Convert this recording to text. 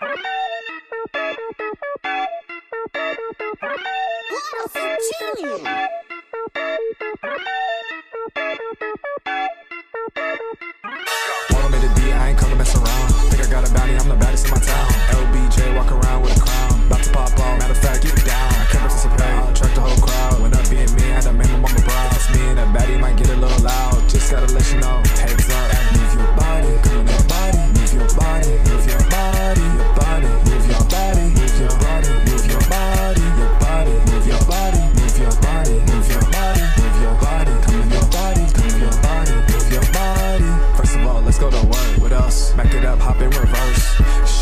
Wanna make a D, I ain't come to mess around. Think I got a bounty, I'm the baddest in my town. LBJ walk around with a crown. About to pop off, matter of fact, get it down. I can't participate, attract the whole crowd. When up being me, I had to make my mama proud. It's me and that baddie might get a little loud. Just gotta let you know, go to work. with us. Back it up, hop in reverse.